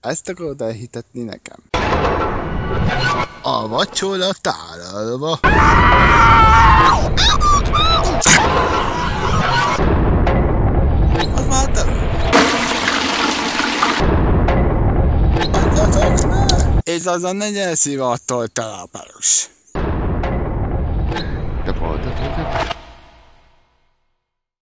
Ezt akarod elhitetni nekem? A vacsora tálalva. Ez Az a negyen Adjatok meg! És azon ne szívattól telepelős. Te voltad,